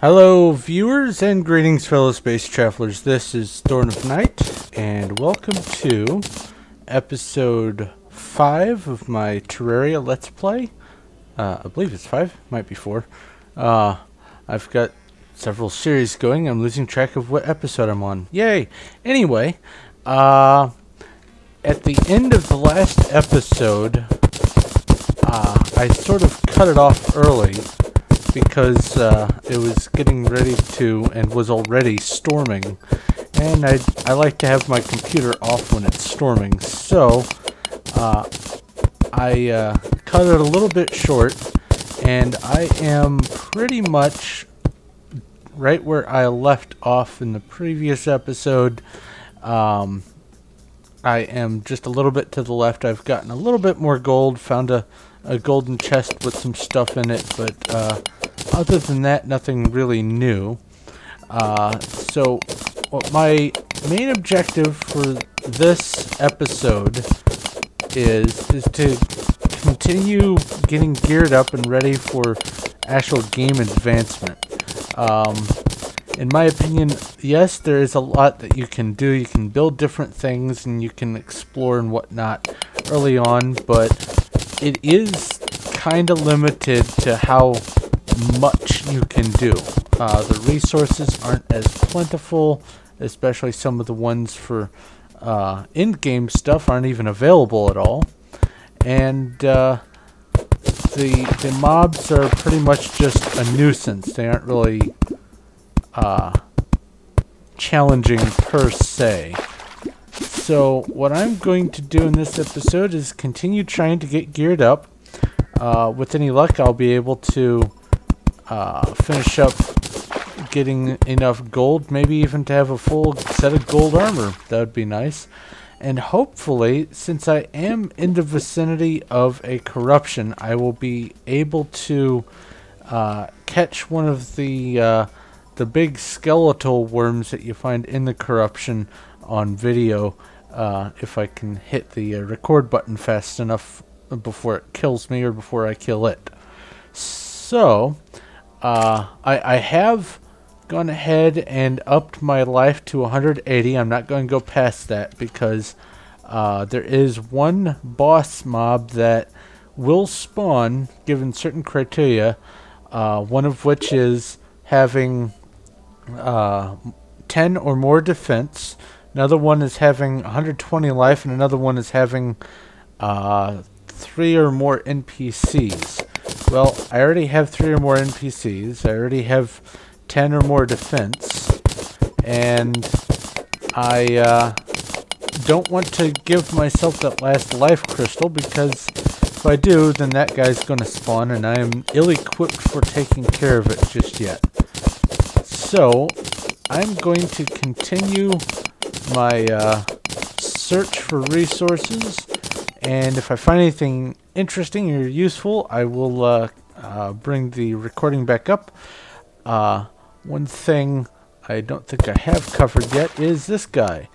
Hello, viewers, and greetings, fellow space travelers. This is Thorn of Night, and welcome to episode 5 of my Terraria Let's Play. Uh, I believe it's 5, might be 4. Uh, I've got several series going. I'm losing track of what episode I'm on. Yay! Anyway, uh, at the end of the last episode, uh, I sort of cut it off early because uh, it was getting ready to and was already storming. And I, I like to have my computer off when it's storming. So uh, I uh, cut it a little bit short. And I am pretty much right where I left off in the previous episode. Um, I am just a little bit to the left. I've gotten a little bit more gold, found a, a golden chest with some stuff in it, but uh, other than that, nothing really new. Uh, so, what my main objective for this episode is is to continue getting geared up and ready for actual game advancement. Um, in my opinion, yes, there is a lot that you can do. You can build different things and you can explore and whatnot early on, but it is kind of limited to how much you can do. Uh, the resources aren't as plentiful, especially some of the ones for uh, in-game stuff aren't even available at all. And uh, the the mobs are pretty much just a nuisance. They aren't really uh, challenging per se. So what I'm going to do in this episode is continue trying to get geared up. Uh, with any luck, I'll be able to uh, finish up getting enough gold, maybe even to have a full set of gold armor. That would be nice. And hopefully, since I am in the vicinity of a corruption, I will be able to uh, catch one of the uh, the big skeletal worms that you find in the corruption on video. Uh, if I can hit the uh, record button fast enough before it kills me or before I kill it. So, uh, I, I have gone ahead and upped my life to 180. I'm not going to go past that because uh, there is one boss mob that will spawn given certain criteria. Uh, one of which is having uh, 10 or more defense. Another one is having 120 life, and another one is having uh, three or more NPCs. Well, I already have three or more NPCs. I already have 10 or more defense. And I uh, don't want to give myself that last life crystal because if I do, then that guy's going to spawn and I am ill-equipped for taking care of it just yet. So, I'm going to continue my uh, search for resources and if I find anything interesting or useful, I will uh, uh, bring the recording back up. Uh, one thing I don't think I have covered yet is this guy.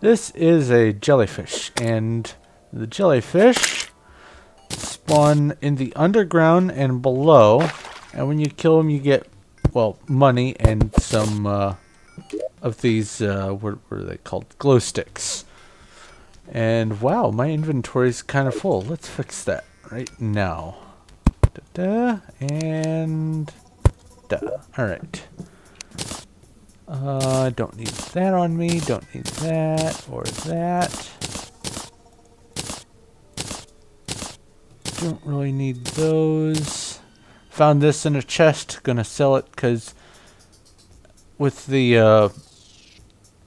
This is a jellyfish, and the jellyfish spawn in the underground and below, and when you kill them, you get, well, money and some uh, of these, uh, what, what are they called? Glow sticks. And wow, my inventory is kind of full. Let's fix that right now. Da -da, and da. Alright. Uh, don't need that on me. Don't need that or that. Don't really need those. Found this in a chest. Gonna sell it because with the uh,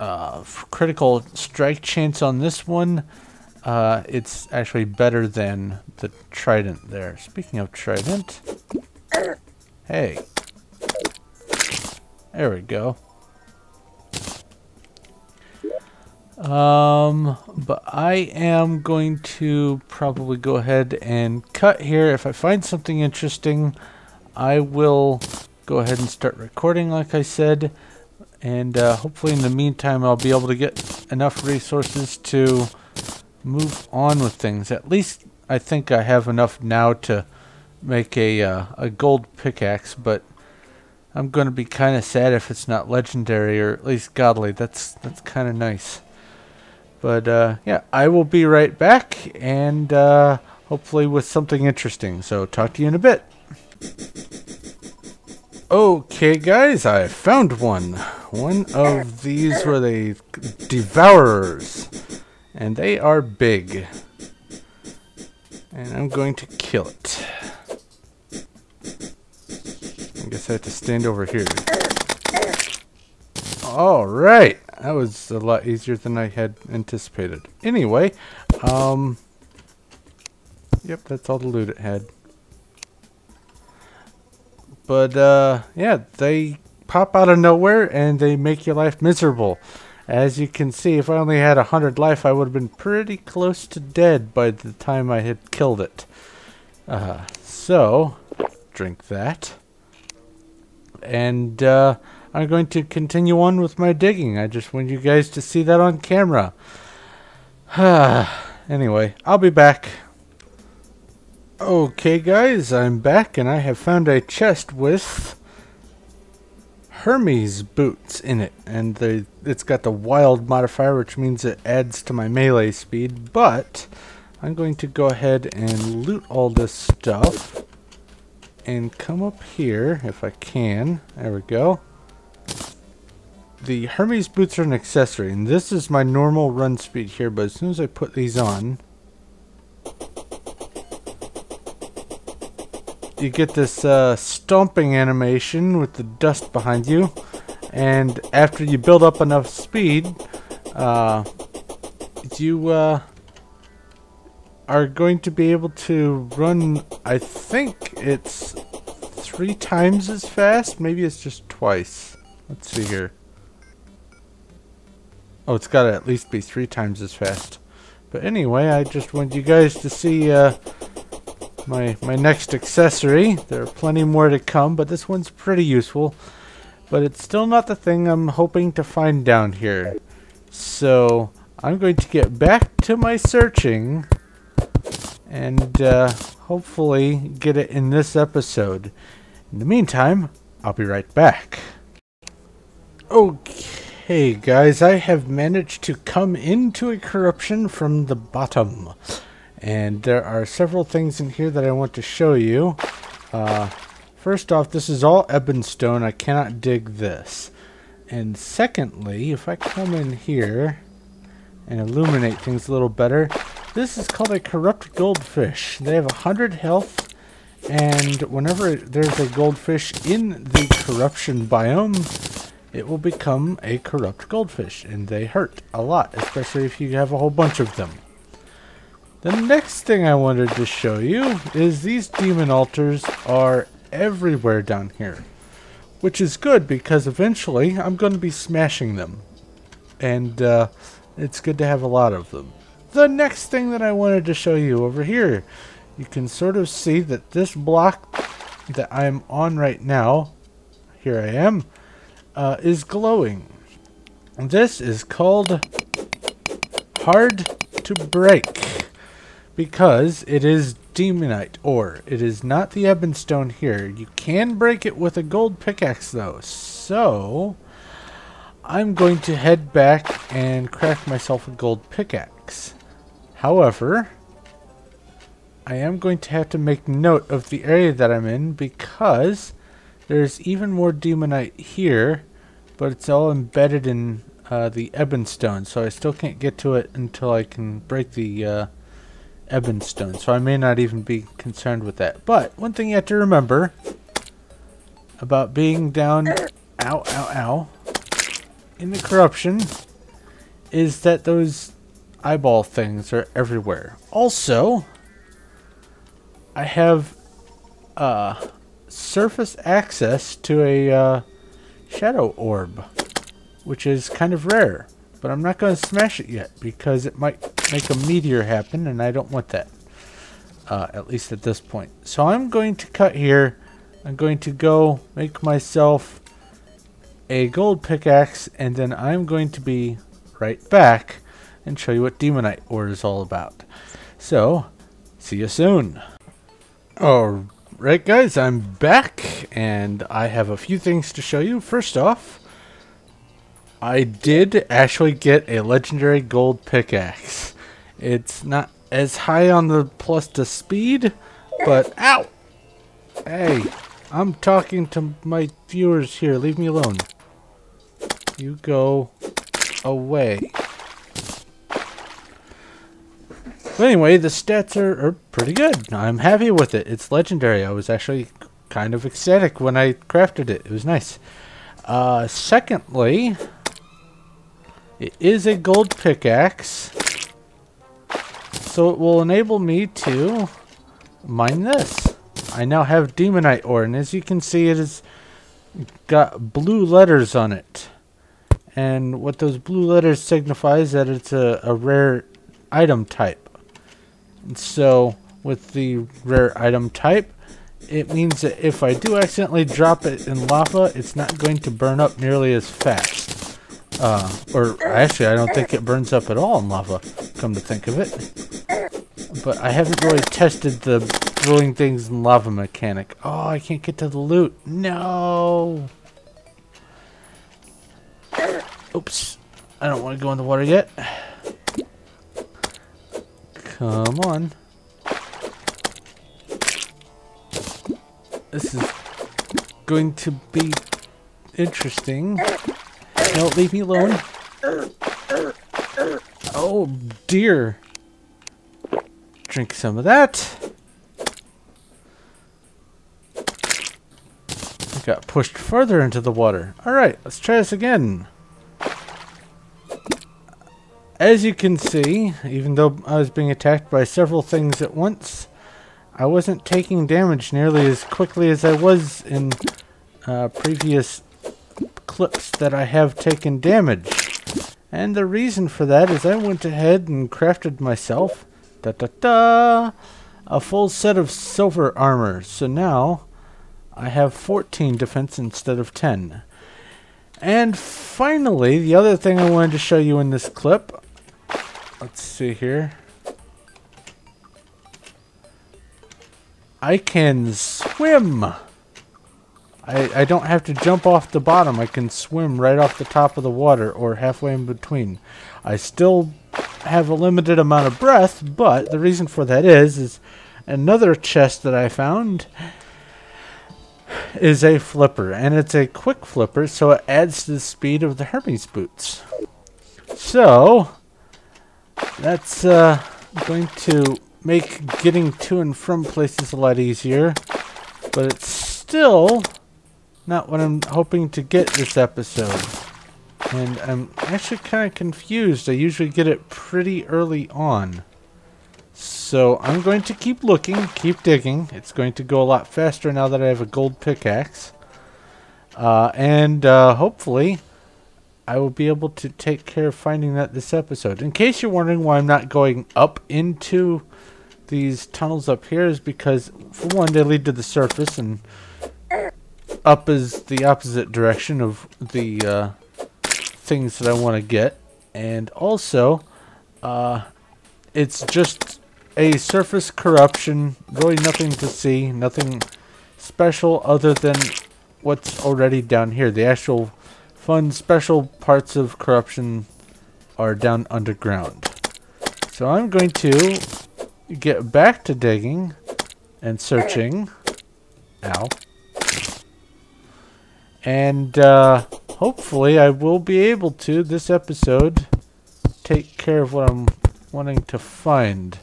uh, critical strike chance on this one, uh, it's actually better than the trident there. Speaking of trident, hey, there we go. Um, but I am going to probably go ahead and cut here. If I find something interesting, I will go ahead and start recording like I said. And uh, hopefully in the meantime I'll be able to get enough resources to move on with things. At least I think I have enough now to make a, uh, a gold pickaxe, but I'm going to be kind of sad if it's not legendary or at least godly. That's that's kind of nice. But uh, yeah, I will be right back and uh, hopefully with something interesting. So talk to you in a bit. Okay, guys, I found one. One of these were the devourers, and they are big. And I'm going to kill it. I guess I have to stand over here. Alright. That was a lot easier than I had anticipated. Anyway, um... Yep, that's all the loot it had. But, uh, yeah, they pop out of nowhere and they make your life miserable. As you can see, if I only had a hundred life, I would have been pretty close to dead by the time I had killed it. Uh, so, drink that. And, uh, I'm going to continue on with my digging. I just want you guys to see that on camera. anyway, I'll be back. Okay, guys, I'm back and I have found a chest with Hermes boots in it. And it's got the wild modifier, which means it adds to my melee speed. But I'm going to go ahead and loot all this stuff and come up here if I can. There we go. The Hermes boots are an accessory, and this is my normal run speed here, but as soon as I put these on, you get this uh, stomping animation with the dust behind you. And after you build up enough speed, uh, you uh, are going to be able to run, I think it's three times as fast. Maybe it's just twice. Let's see here. Oh, it's got to at least be three times as fast. But anyway, I just want you guys to see uh, my my next accessory. There are plenty more to come, but this one's pretty useful. But it's still not the thing I'm hoping to find down here. So I'm going to get back to my searching and uh, hopefully get it in this episode. In the meantime, I'll be right back. Okay, guys, I have managed to come into a corruption from the bottom. And there are several things in here that I want to show you. Uh, first off, this is all ebon stone. I cannot dig this. And secondly, if I come in here and illuminate things a little better, this is called a corrupt goldfish. They have 100 health, and whenever there's a goldfish in the corruption biome, it will become a corrupt goldfish, and they hurt a lot, especially if you have a whole bunch of them. The next thing I wanted to show you is these demon altars are everywhere down here. Which is good because eventually I'm going to be smashing them. And uh, it's good to have a lot of them. The next thing that I wanted to show you over here. You can sort of see that this block that I'm on right now, here I am, uh, is glowing. This is called hard to break because it is demonite ore. It is not the ebonstone here. You can break it with a gold pickaxe though. So I'm going to head back and craft myself a gold pickaxe. However, I am going to have to make note of the area that I'm in because there's even more demonite here, but it's all embedded in uh, the ebonstone, so I still can't get to it until I can break the uh, Ebonstone, so I may not even be concerned with that. But one thing you have to remember about being down, ow, ow, ow, in the corruption is that those eyeball things are everywhere. Also, I have uh, surface access to a uh, shadow orb, which is kind of rare. But I'm not going to smash it yet because it might make a meteor happen and I don't want that. Uh, at least at this point. So I'm going to cut here. I'm going to go make myself a gold pickaxe and then I'm going to be right back and show you what Demonite ore is all about. So, see you soon. Alright Right guys, I'm back and I have a few things to show you. First off, I did actually get a legendary gold pickaxe. It's not as high on the plus to speed, but ow! Hey, I'm talking to my viewers here. Leave me alone. You go away. But anyway, the stats are, are pretty good. I'm happy with it. It's legendary. I was actually kind of ecstatic when I crafted it. It was nice. Uh, secondly, it is a gold pickaxe. So it will enable me to mine this. I now have demonite ore, and as you can see, it has got blue letters on it. And what those blue letters signify is that it's a, a rare item type. And so with the rare item type, it means that if I do accidentally drop it in lava, it's not going to burn up nearly as fast. Uh, or actually, I don't think it burns up at all in lava, come to think of it. But I haven't really tested the throwing things in lava mechanic. Oh, I can't get to the loot. No! Oops. I don't want to go in the water yet. Come on. This is going to be interesting. Don't leave me alone. Oh, dear. Drink some of that. Got pushed further into the water. Alright, let's try this again. As you can see, even though I was being attacked by several things at once, I wasn't taking damage nearly as quickly as I was in uh, previous clips that I have taken damage. And the reason for that is I went ahead and crafted myself da da da a full set of silver armor. So now I have 14 defense instead of 10. And finally, the other thing I wanted to show you in this clip Let's see here. I can swim. I, I don't have to jump off the bottom. I can swim right off the top of the water or halfway in between. I still have a limited amount of breath, but the reason for that is, is another chest that I found is a flipper, and it's a quick flipper, so it adds to the speed of the Hermes boots. So, that's uh, going to make getting to and from places a lot easier. But it's still not what I'm hoping to get this episode. And I'm actually kind of confused. I usually get it pretty early on. So I'm going to keep looking, keep digging. It's going to go a lot faster now that I have a gold pickaxe. Uh, and uh, hopefully I will be able to take care of finding that this episode. In case you're wondering why I'm not going up into these tunnels up here is because, for one, they lead to the surface, and up is the opposite direction of the uh, things that I want to get. And also, uh, it's just a surface corruption, really nothing to see, nothing special other than what's already down here. The actual fun special parts of corruption are down underground. So I'm going to get back to digging and searching. Ow. And uh, hopefully I will be able to, this episode, take care of what I'm wanting to find.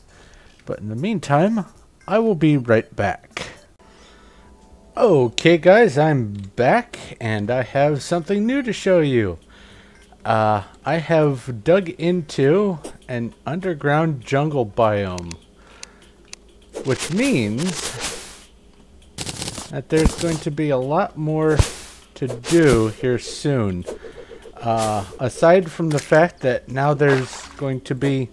But in the meantime, I will be right back. Okay guys, I'm back and I have something new to show you. Uh, I have dug into an underground jungle biome. Which means that there's going to be a lot more to do here soon. Uh, aside from the fact that now there's going to be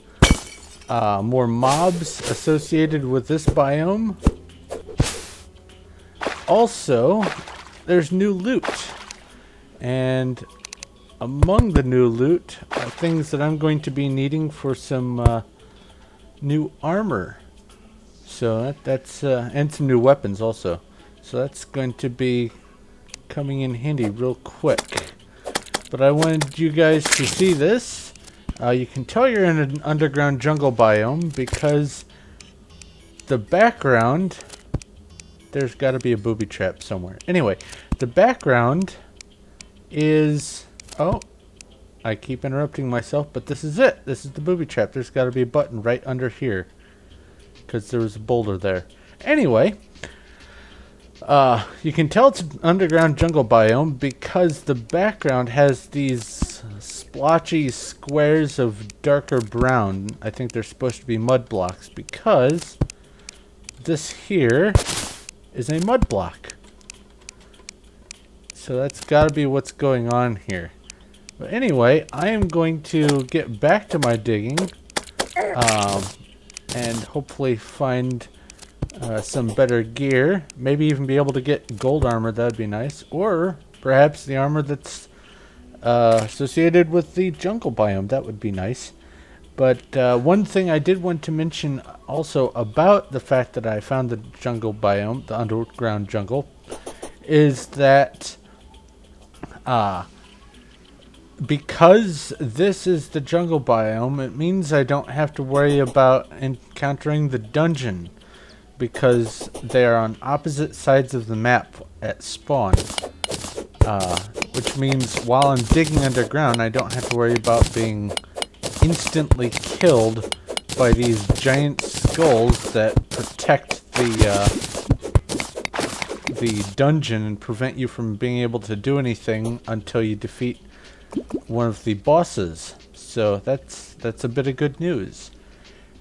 uh, more mobs associated with this biome, also, there's new loot. And among the new loot are things that I'm going to be needing for some uh, new armor. So that, that's uh, and some new weapons also. So that's going to be coming in handy real quick. But I wanted you guys to see this. Uh, you can tell you're in an underground jungle biome because the background there's got to be a booby trap somewhere. Anyway, the background is oh I keep interrupting myself, but this is it. This is the booby trap. There's got to be a button right under here because there was a boulder there. Anyway, uh, you can tell it's an underground jungle biome because the background has these splotchy squares of darker brown. I think they're supposed to be mud blocks because this here is a mud block. So that's got to be what's going on here. But anyway, I am going to get back to my digging um, and hopefully find uh, some better gear. Maybe even be able to get gold armor, that would be nice. Or perhaps the armor that's uh, associated with the jungle biome, that would be nice. But uh, one thing I did want to mention also about the fact that I found the jungle biome, the underground jungle, is that uh, because this is the jungle biome, it means I don't have to worry about encountering the dungeon because they are on opposite sides of the map at spawn. Uh, which means while I'm digging underground, I don't have to worry about being instantly killed by these giant skulls that protect the uh, the dungeon and prevent you from being able to do anything until you defeat one of the bosses. So that's that's a bit of good news.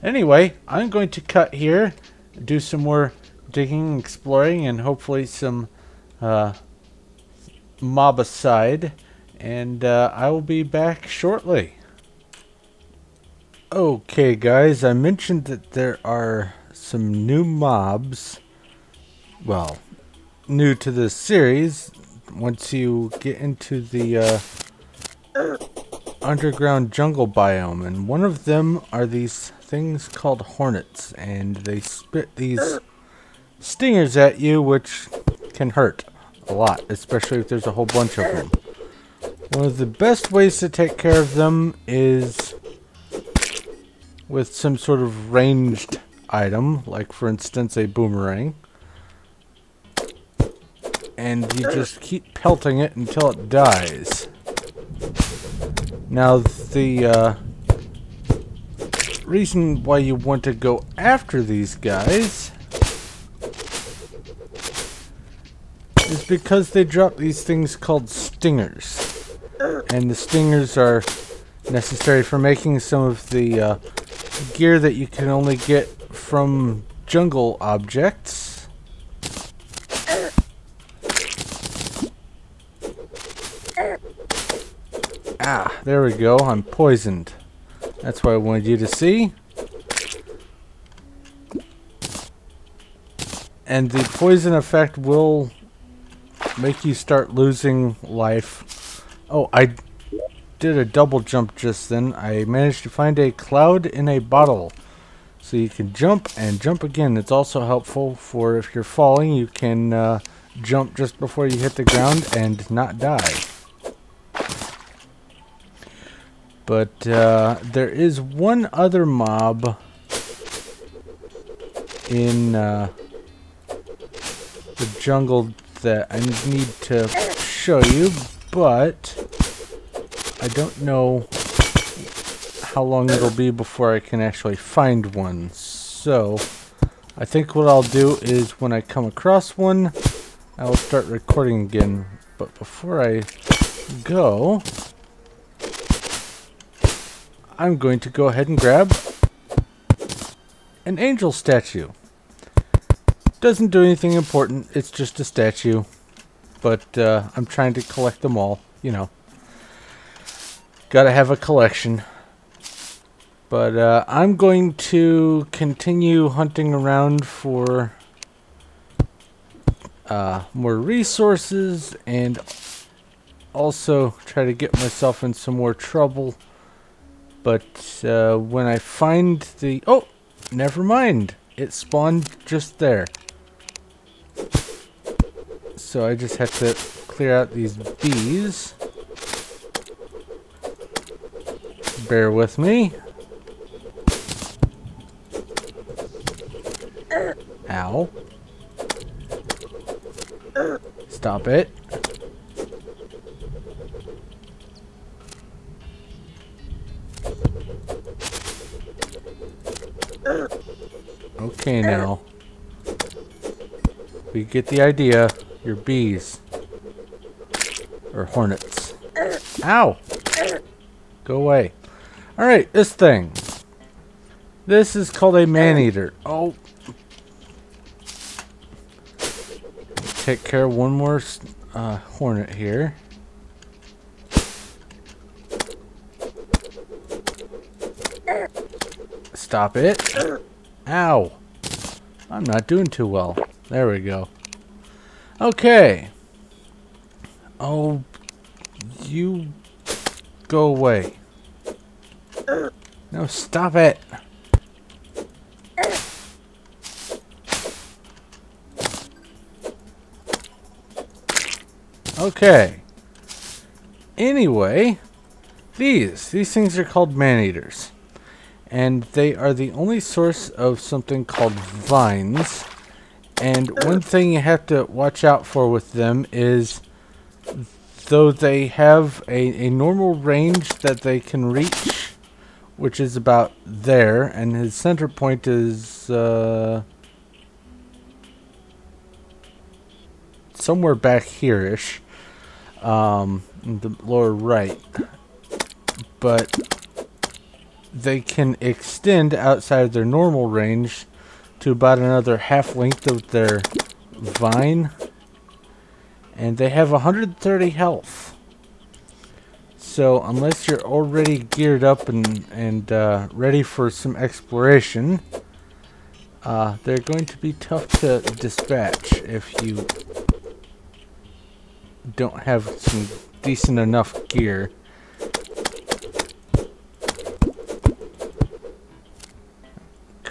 Anyway, I'm going to cut here, do some more digging, exploring, and hopefully some uh, mobicide, and uh, I will be back shortly. Okay guys, I mentioned that there are some new mobs, well, new to this series, once you get into the uh, underground jungle biome, and one of them are these things called hornets, and they spit these stingers at you, which can hurt a lot, especially if there's a whole bunch of them. One of the best ways to take care of them is with some sort of ranged item, like for instance a boomerang. And you just keep pelting it until it dies. Now, the uh, reason why you want to go after these guys is because they drop these things called stingers. And the stingers are necessary for making some of the uh, gear that you can only get from jungle objects. Ah, there we go. I'm poisoned. That's what I wanted you to see. And the poison effect will make you start losing life. Oh, I did a double jump just then. I managed to find a cloud in a bottle. So you can jump and jump again. It's also helpful for if you're falling, you can uh, jump just before you hit the ground and not die. But uh, there is one other mob in uh, the jungle that I need to show you, but I don't know how long it'll be before I can actually find one. So I think what I'll do is when I come across one, I will start recording again. But before I go, I'm going to go ahead and grab an angel statue. Doesn't do anything important, it's just a statue. But uh, I'm trying to collect them all, you know. Gotta have a collection. But uh, I'm going to continue hunting around for uh, more resources and also try to get myself in some more trouble but uh, when I find the... Oh! Never mind. it spawned just there. So I just have to clear out these bees. Bear with me. Ow. Stop it. Okay now. We get the idea. You're bees. Or hornets. Ow! Go away. Alright, this thing. This is called a man-eater. Oh. Take care of one more uh, hornet here. Stop it. Ow. I'm not doing too well. There we go. Okay. Oh, you go away. No, stop it. Okay. Anyway, these, these things are called man-eaters and they are the only source of something called vines. And one thing you have to watch out for with them is, though they have a, a normal range that they can reach, which is about there, and his center point is uh, somewhere back here-ish, um, in the lower right. But they can extend outside of their normal range to about another half length of their vine. And they have 130 health. So unless you're already geared up and, and uh, ready for some exploration, uh, they're going to be tough to dispatch if you don't have some decent enough gear.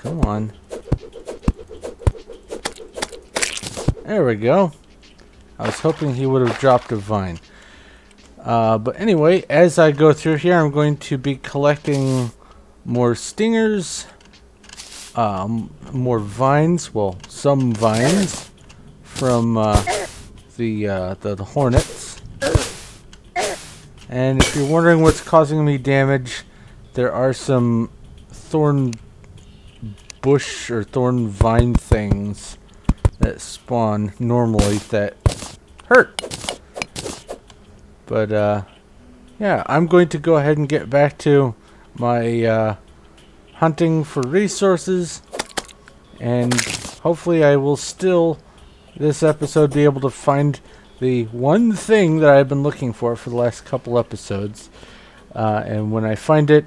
Come on. There we go. I was hoping he would have dropped a vine. Uh, but anyway, as I go through here, I'm going to be collecting more stingers, um, more vines, well, some vines from uh, the, uh, the, the hornets. And if you're wondering what's causing me damage, there are some thorn bush or thorn vine things that spawn normally that hurt. But, uh, yeah, I'm going to go ahead and get back to my, uh, hunting for resources. And hopefully I will still, this episode, be able to find the one thing that I've been looking for for the last couple episodes. Uh, and when I find it,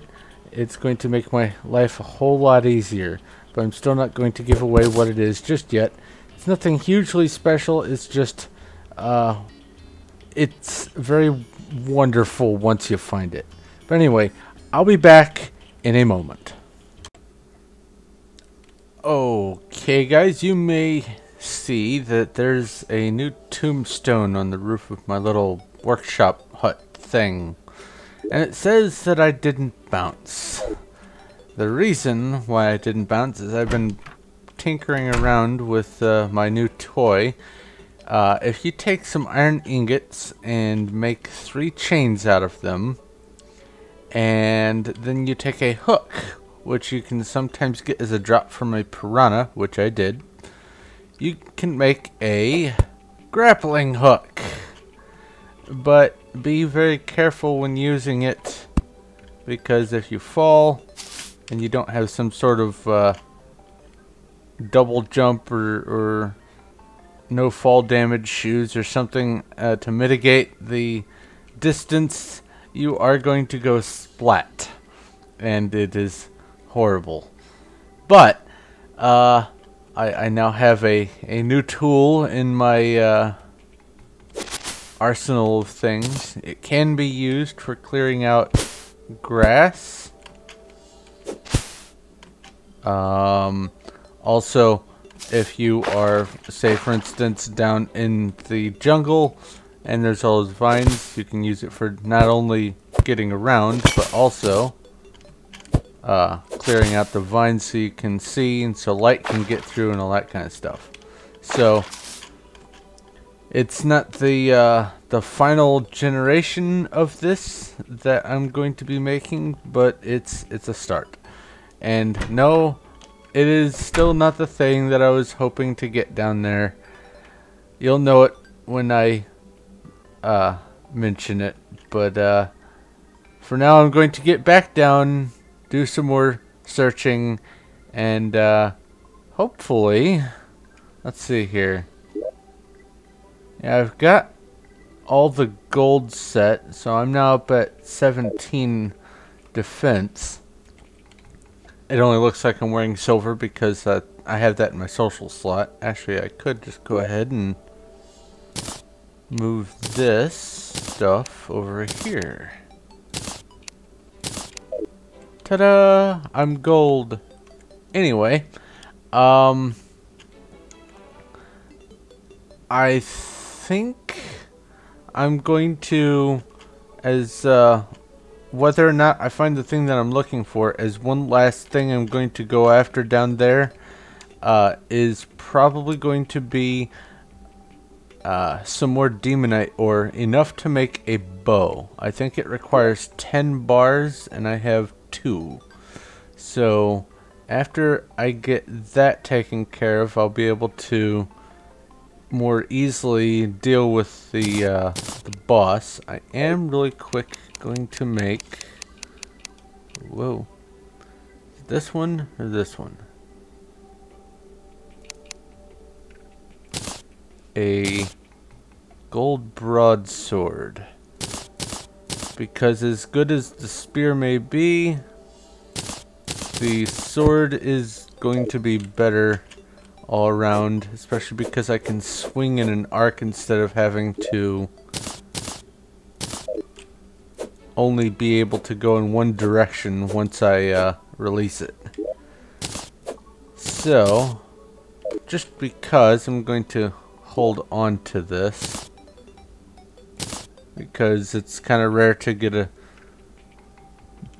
it's going to make my life a whole lot easier but I'm still not going to give away what it is just yet. It's nothing hugely special, it's just, uh, it's very wonderful once you find it. But anyway, I'll be back in a moment. Okay guys, you may see that there's a new tombstone on the roof of my little workshop hut thing. And it says that I didn't bounce. The reason why I didn't bounce is I've been tinkering around with uh, my new toy. Uh, if you take some iron ingots and make three chains out of them, and then you take a hook, which you can sometimes get as a drop from a piranha, which I did, you can make a grappling hook. But be very careful when using it, because if you fall, and you don't have some sort of uh, double jump or, or, no fall damage shoes or something uh, to mitigate the distance, you are going to go splat. And it is horrible. But, uh, I, I now have a, a new tool in my uh, arsenal of things. It can be used for clearing out grass um, Also, if you are, say for instance, down in the jungle and there's all those vines, you can use it for not only getting around, but also uh, clearing out the vines so you can see and so light can get through and all that kind of stuff. So, it's not the uh, the final generation of this that I'm going to be making, but it's it's a start. And no, it is still not the thing that I was hoping to get down there. You'll know it when I uh, mention it, but uh, for now I'm going to get back down, do some more searching, and uh, hopefully, let's see here. Yeah, I've got all the gold set, so I'm now up at 17 defense. It only looks like I'm wearing silver because uh, I have that in my social slot. Actually, I could just go ahead and move this stuff over here. Ta-da! I'm gold. Anyway, um, I think I'm going to, as uh, whether or not I find the thing that I'm looking for, as one last thing I'm going to go after down there uh, is probably going to be uh, some more demonite ore, enough to make a bow. I think it requires 10 bars, and I have 2. So, after I get that taken care of, I'll be able to more easily deal with the, uh, the boss, I am really quick going to make... Whoa. This one or this one? A gold broadsword. Because as good as the spear may be, the sword is going to be better all around, especially because I can swing in an arc instead of having to only be able to go in one direction once I uh, release it. So, just because I'm going to hold on to this because it's kind of rare to get a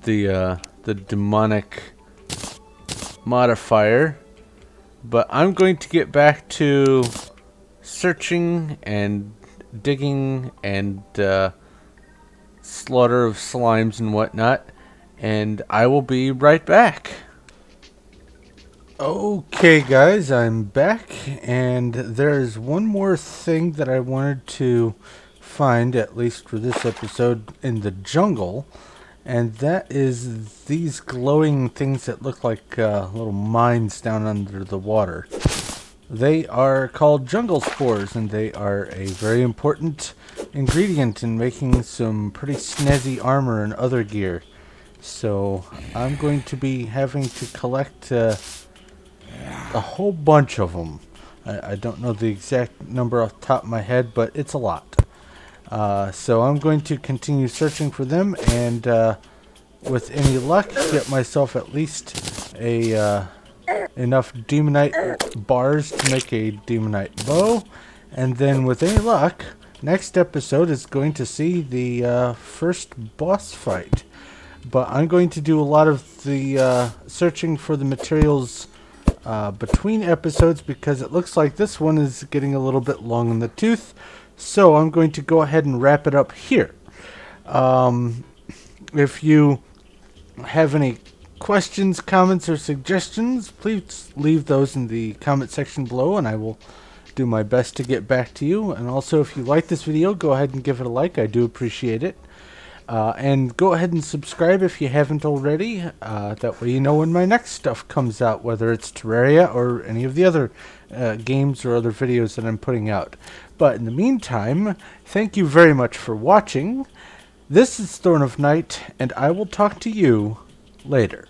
the uh, the demonic modifier but I'm going to get back to searching and digging and uh, slaughter of slimes and whatnot. And I will be right back. Okay guys, I'm back and there's one more thing that I wanted to find, at least for this episode, in the jungle and that is these glowing things that look like uh, little mines down under the water. They are called jungle spores, and they are a very important ingredient in making some pretty snazzy armor and other gear. So I'm going to be having to collect uh, a whole bunch of them. I, I don't know the exact number off the top of my head, but it's a lot. Uh, so I'm going to continue searching for them and uh, with any luck get myself at least a uh, enough demonite bars to make a demonite bow and then with any luck next episode is going to see the uh, first boss fight but I'm going to do a lot of the uh, searching for the materials uh, between episodes because it looks like this one is getting a little bit long in the tooth so I'm going to go ahead and wrap it up here. Um, if you have any questions, comments, or suggestions, please leave those in the comment section below and I will do my best to get back to you. And also, if you like this video, go ahead and give it a like. I do appreciate it. Uh, and go ahead and subscribe if you haven't already. Uh, that way you know when my next stuff comes out, whether it's Terraria or any of the other uh, games or other videos that I'm putting out. But in the meantime, thank you very much for watching. This is Thorn of Night, and I will talk to you later.